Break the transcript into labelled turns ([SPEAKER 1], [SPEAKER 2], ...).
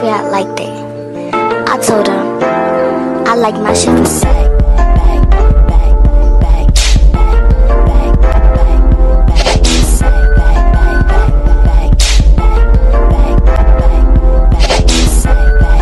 [SPEAKER 1] swear I liked it. I told him I like my shit for sex.